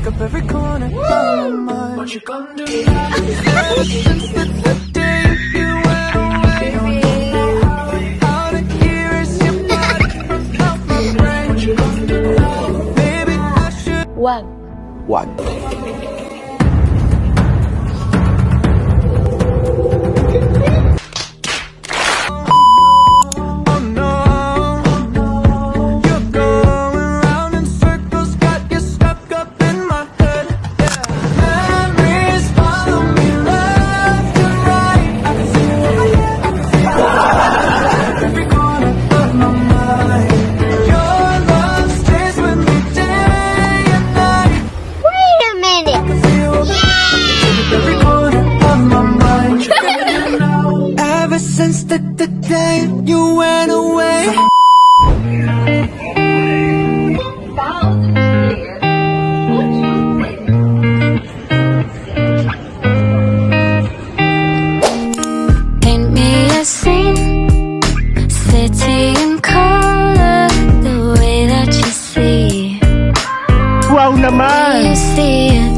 take up every corner What you gonna do? Since the day you went away hear is your body out my brain What you gonna do? I should One One Ever since the, the day you went away. Paint me a scene City in color The way that you see. Wow! You see it.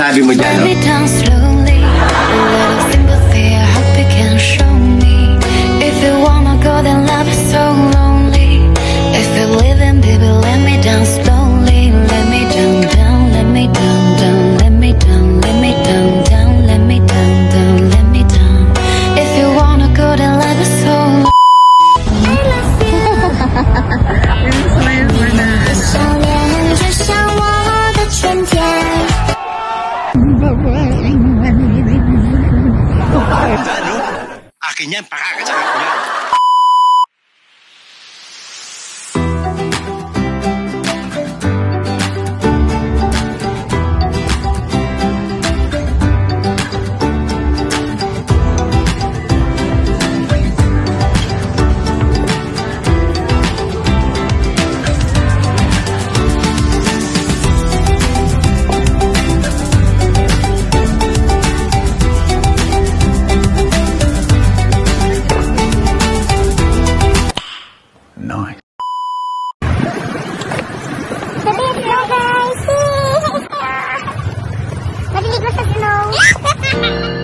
masabi mo dyan? No? Akhirnya pakai kacang 哈哈哈哈哈哈。